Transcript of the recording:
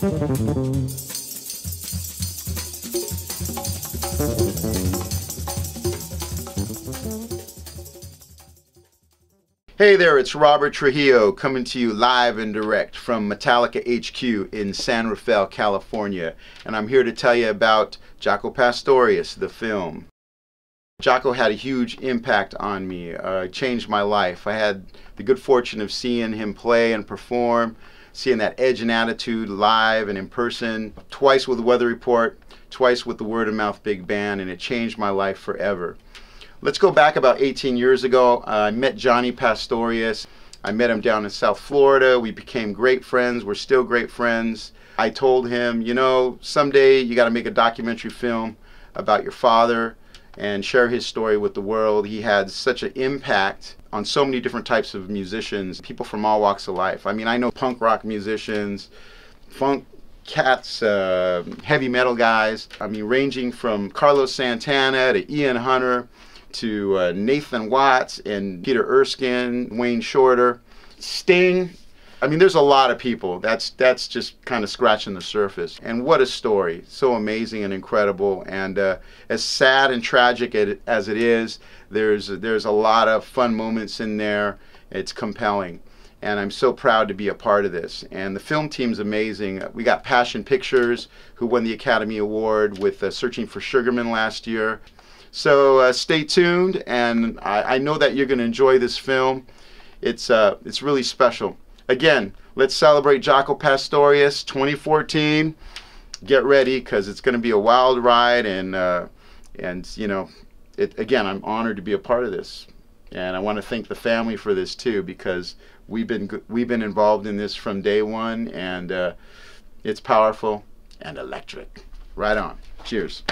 Hey there, it's Robert Trujillo coming to you live and direct from Metallica HQ in San Rafael, California. And I'm here to tell you about Jaco Pastorius, the film. Jaco had a huge impact on me, uh, changed my life. I had the good fortune of seeing him play and perform, seeing that edge and attitude live and in person, twice with the Weather Report, twice with the Word of Mouth Big Band, and it changed my life forever. Let's go back about 18 years ago. Uh, I met Johnny Pastorius. I met him down in South Florida. We became great friends. We're still great friends. I told him, you know, someday you got to make a documentary film about your father and share his story with the world. He had such an impact on so many different types of musicians, people from all walks of life. I mean, I know punk rock musicians, funk cats, uh, heavy metal guys. I mean, ranging from Carlos Santana to Ian Hunter to uh, Nathan Watts and Peter Erskine, Wayne Shorter, Sting. I mean, there's a lot of people. That's that's just kind of scratching the surface. And what a story! So amazing and incredible. And uh, as sad and tragic as it is, there's there's a lot of fun moments in there. It's compelling. And I'm so proud to be a part of this. And the film team's amazing. We got Passion Pictures, who won the Academy Award with uh, Searching for Sugarman last year. So uh, stay tuned, and I, I, know that you're going to enjoy this film. It's uh, it's really special. Again, let's celebrate Jaco Pastorius 2014. Get ready because it's going to be a wild ride, and uh, and you know, it, again, I'm honored to be a part of this, and I want to thank the family for this too because we've been we've been involved in this from day one, and uh, it's powerful and electric. Right on. Cheers.